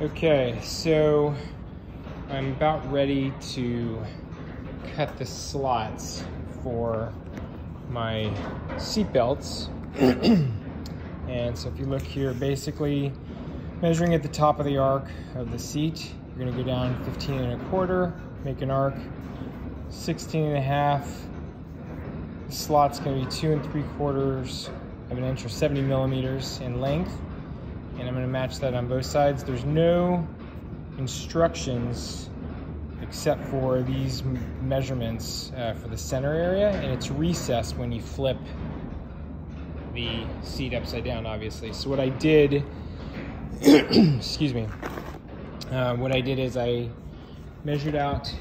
Okay, so I'm about ready to cut the slots for my seat belts. and so if you look here, basically measuring at the top of the arc of the seat, you're gonna go down 15 and a quarter, make an arc, 16 and a half. The slot's gonna be two and three quarters of an inch or 70 millimeters in length. And I'm gonna match that on both sides. There's no instructions except for these measurements uh, for the center area. And it's recessed when you flip the seat upside down obviously. So what I did excuse me uh, what I did is I measured out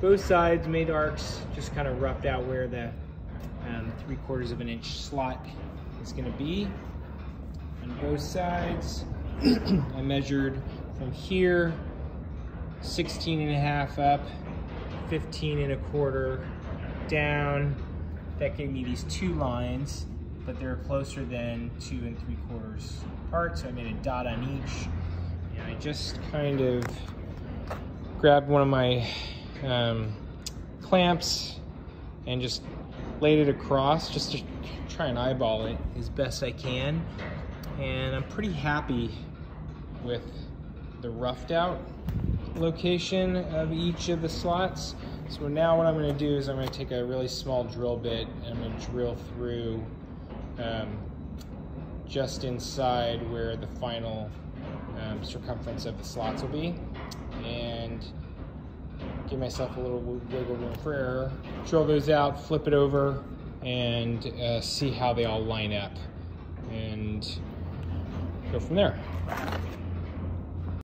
both sides made arcs just kind of roughed out where the um, three quarters of an inch slot is going to be on both sides I measured from here 16 and a half up, 15 and a quarter down. That gave me these two lines, but they're closer than two and three quarters apart, so I made a dot on each. And I just kind of grabbed one of my um, clamps and just laid it across just to try and eyeball it as best I can. And I'm pretty happy with the roughed out location of each of the slots. So now what I'm going to do is I'm going to take a really small drill bit and I'm to drill through um, just inside where the final um, circumference of the slots will be and give myself a little wiggle room for error. Drill those out, flip it over, and uh, see how they all line up and go from there.